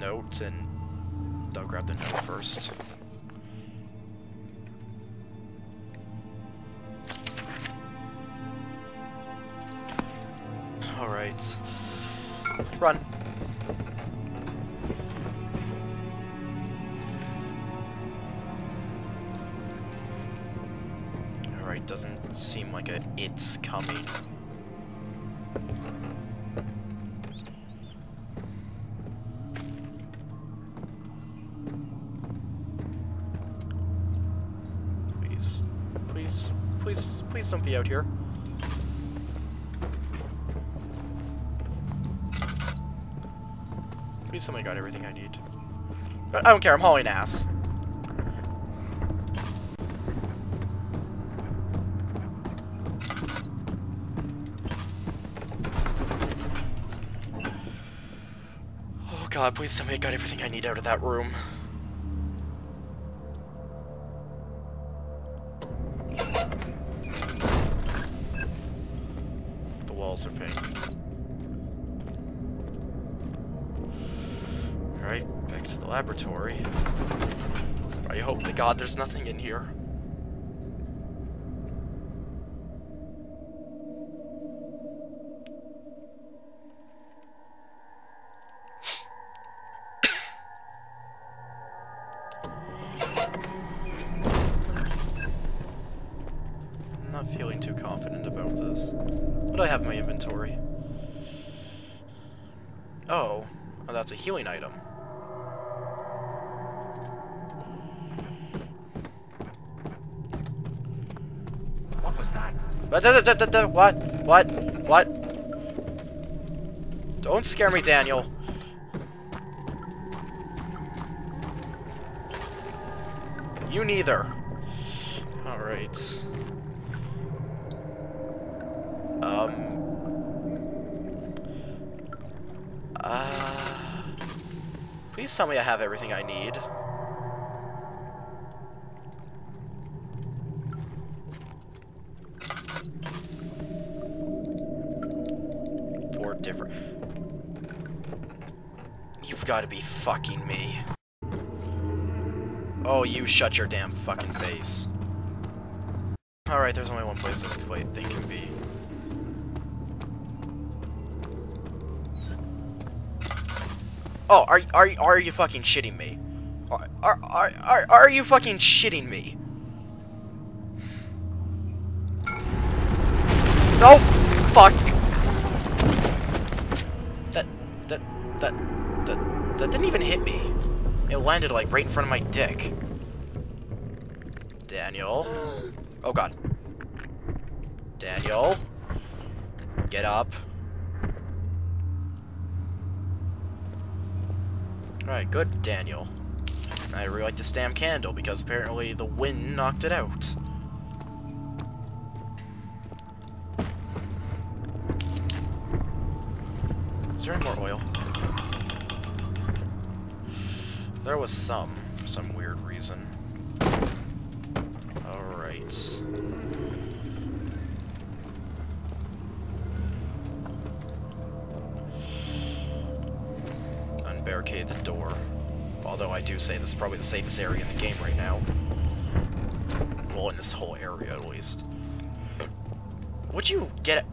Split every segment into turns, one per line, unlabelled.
note and I'll grab the note first. Alright. Run. Alright, doesn't seem like a it's coming. Please out here. Tell me I got everything I need. I don't care, I'm hauling ass. Oh god, please tell me I got everything I need out of that room. Laboratory. I hope to god there's nothing in here. I'm not feeling too confident about this. What I have my inventory? Oh, oh that's a healing item. Da- What? What? What? Don't scare me, Daniel. You neither. Alright. Um. Uh. Please tell me I have everything I need. Different. You've got to be fucking me. Oh, you shut your damn fucking face. Alright, there's only one place this thing can be. Oh, are are are you fucking shitting me? Are are are, are you fucking shitting me? No, fuck. That that that didn't even hit me. It landed like right in front of my dick. Daniel. Oh god. Daniel. Get up. Alright, good, Daniel. I really like this damn candle because apparently the wind knocked it out. Is there any more oil? There was some, for some weird reason. Alright. Unbarricade the door. Although I do say this is probably the safest area in the game right now. Well, in this whole area, at least. Would you get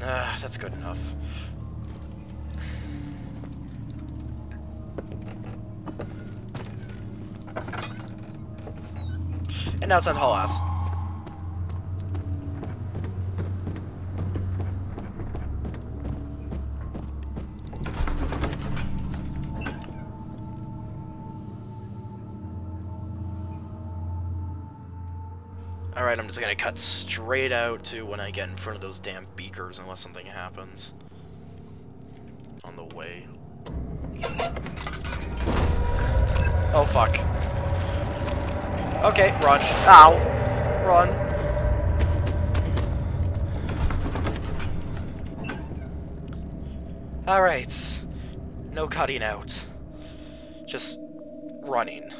Uh, that's good enough. And it's on haul. Alright, I'm just gonna cut straight out to when I get in front of those damn beakers unless something happens. On the way. Oh fuck. Okay, run. Ow. Run. Alright. No cutting out. Just running.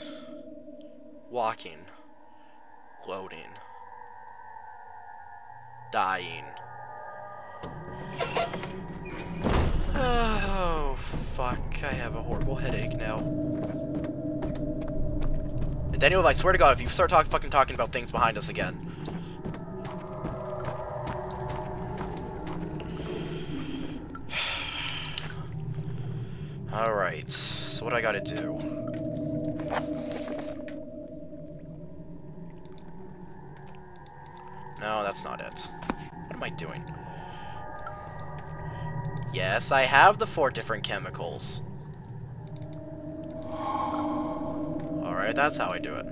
Walking. Loading. Dying. Oh, fuck. I have a horrible headache now. Daniel, I swear to God, if you start talk, fucking talking about things behind us again. Alright, so what I gotta do? No, that's not it. What am I doing? Yes, I have the four different chemicals. Alright, that's how I do it.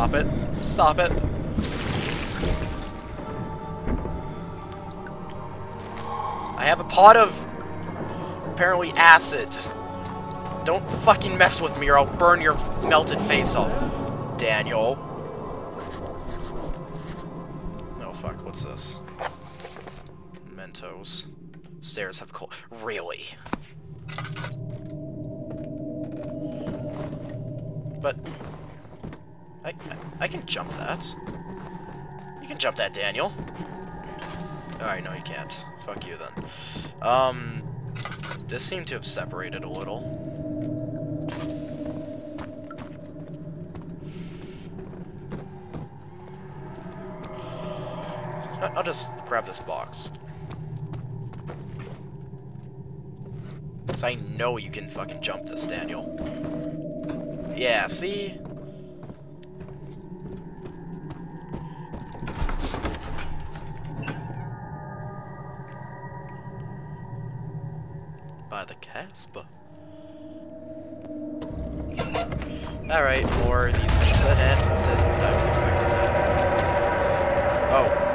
Stop it. Stop it. I have a pot of apparently acid. Don't fucking mess with me or I'll burn your melted face off. Daniel. Oh fuck, what's this? Mentos. Stairs have cold. Really? But I can jump that. You can jump that, Daniel. Alright, no you can't. Fuck you then. Um this seemed to have separated a little. I'll just grab this box. Cause I know you can fucking jump this, Daniel. Yeah, see? Casbah. Alright, more of these things than, than I was expecting that. Oh.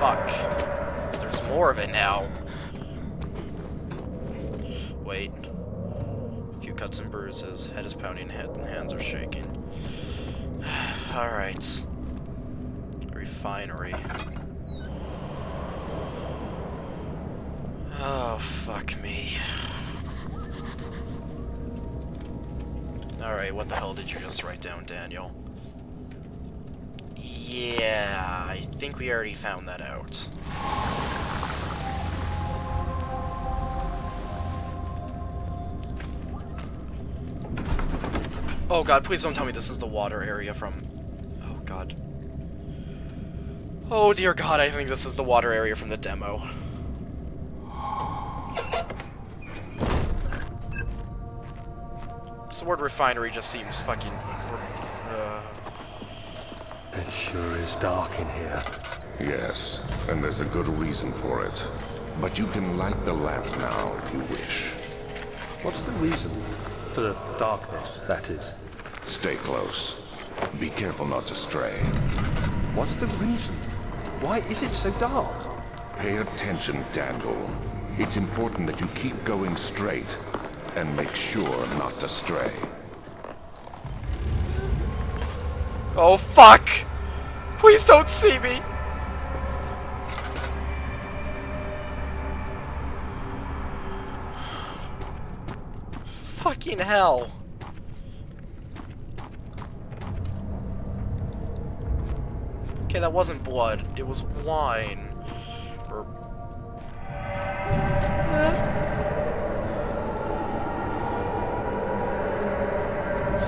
Fuck. There's more of it now. Wait. A few cuts and bruises. Head is pounding, head and hands are shaking. Alright. Refinery. Oh, fuck me. Alright, what the hell did you just write down, Daniel? Yeah, I think we already found that out. Oh god, please don't tell me this is the water area from... Oh god. Oh dear god, I think this is the water area from the demo. Word refinery just seems fucking... Uh,
It sure is dark in here.
Yes, and there's a good reason for it. But you can light the lamp now if you wish.
What's the reason? For the darkness, that is.
Stay close. Be careful not to stray.
What's the reason? Why is it so dark?
Pay attention, Daniel. It's important that you keep going straight and make sure not to stray.
Oh fuck! Please don't see me! Fucking hell. Okay, that wasn't blood. It was wine.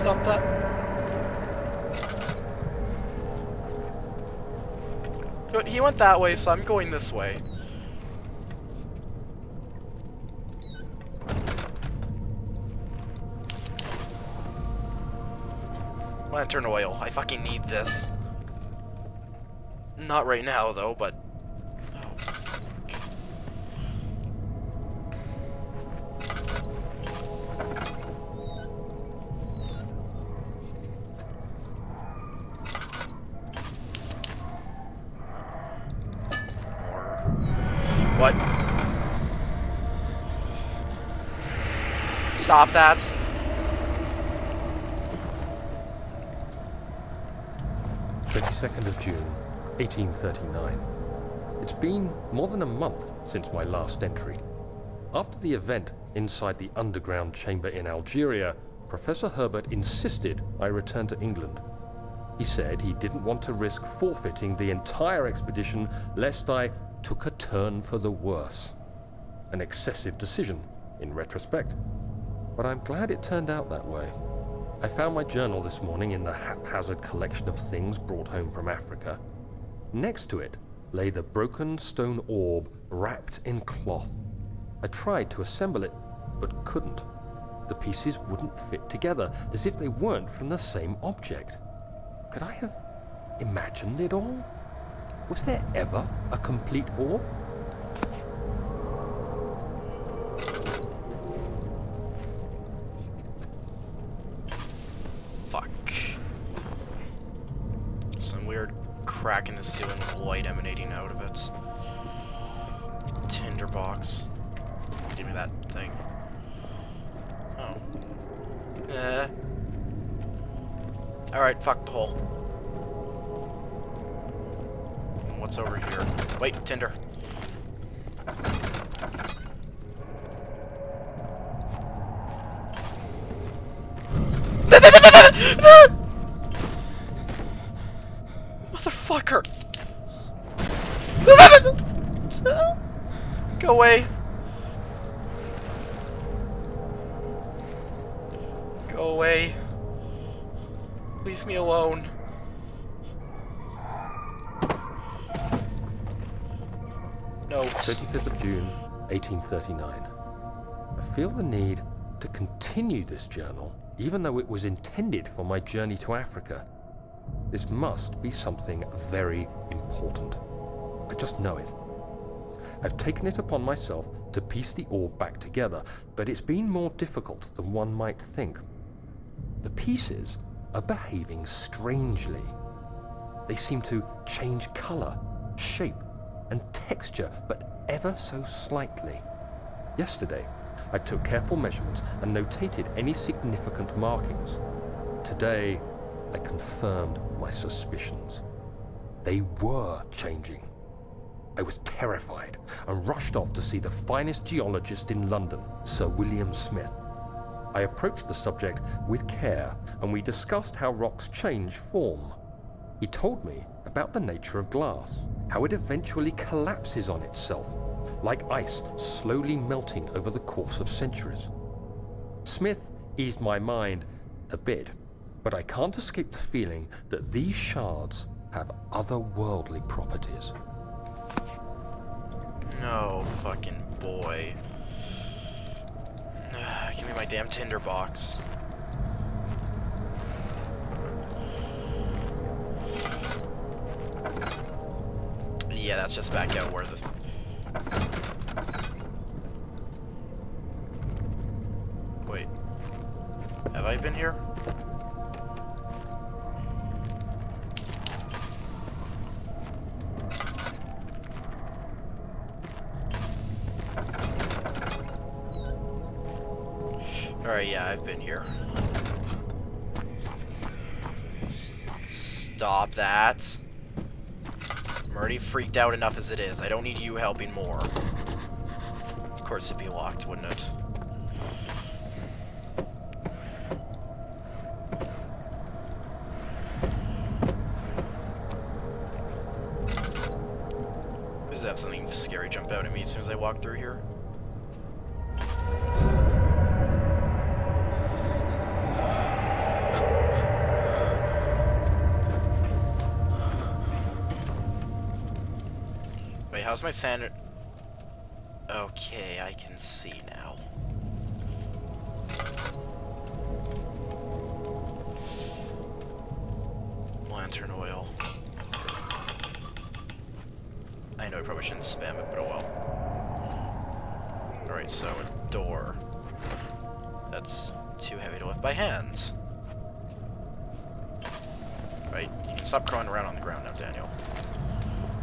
Stop that. But he went that way, so I'm going this way. Lantern oil. I fucking need this. Not right now, though, but... stop that?
Twenty-second of June, 1839. It's been more than a month since my last entry. After the event inside the underground chamber in Algeria, Professor Herbert insisted I return to England. He said he didn't want to risk forfeiting the entire expedition lest I took a turn for the worse. An excessive decision, in retrospect. But I'm glad it turned out that way. I found my journal this morning in the haphazard collection of things brought home from Africa. Next to it lay the broken stone orb wrapped in cloth. I tried to assemble it, but couldn't. The pieces wouldn't fit together, as if they weren't from the same object. Could I have imagined it all? Was there ever a complete orb?
Emanating out of it. Tinderbox. Give me that thing. Oh. Eh. Alright, fuck the hole. What's over here? Wait, Tinder. Go away. Go away. Leave me alone. Notes.
25th of June, 1839. I feel the need to continue this journal, even though it was intended for my journey to Africa. This must be something very important. I just know it. I've taken it upon myself to piece the orb back together, but it's been more difficult than one might think. The pieces are behaving strangely. They seem to change color, shape, and texture, but ever so slightly. Yesterday, I took careful measurements and notated any significant markings. Today, I confirmed my suspicions. They were changing. I was terrified and rushed off to see the finest geologist in London, Sir William Smith. I approached the subject with care and we discussed how rocks change form. He told me about the nature of glass, how it eventually collapses on itself, like ice slowly melting over the course of centuries. Smith eased my mind a bit, but I can't escape the feeling that these shards have otherworldly properties.
No fucking boy. Give me my damn tinderbox. Yeah, that's just back out where this. Wait. Have I been here? Alright, yeah, I've been here. Stop that. I'm already freaked out enough as it is. I don't need you helping more. Of course it'd be locked, wouldn't it? Wait, how's my sand? Okay, I can see now. Lantern oil. I know I probably shouldn't spam it, but oh well. Alright, so a door. That's too heavy to lift by hand. Right, you can stop crawling around on the ground now, Daniel.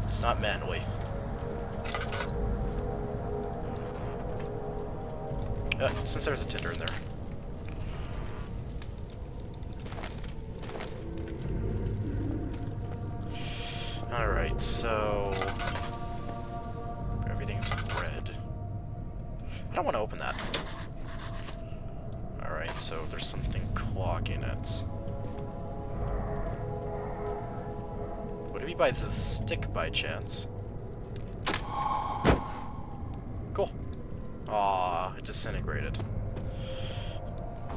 It's not manly. Uh, since there's a tinder in there. Alright, so... Everything's red. I don't want to open that. Alright, so there's something clogging it. Would it be by the stick by chance? Cool. Aw, it disintegrated.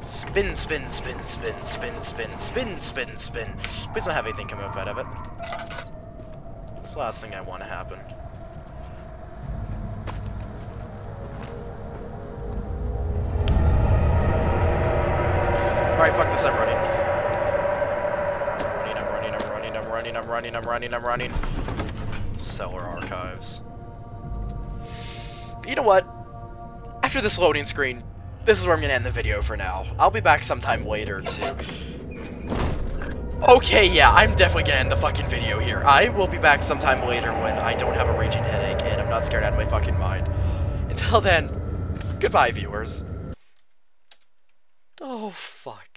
Spin, spin, spin, spin, spin, spin, spin, spin, spin. Please don't have anything come up out of it. That's the last thing I want to happen. Alright, fuck this, I'm running. I'm running, I'm running, I'm running, I'm running, I'm running, I'm running. Cellar archives. You know what? After this loading screen, this is where I'm gonna end the video for now. I'll be back sometime later to... Okay, yeah, I'm definitely gonna end the fucking video here. I will be back sometime later when I don't have a raging headache and I'm not scared out of my fucking mind. Until then, goodbye, viewers. Oh, fuck.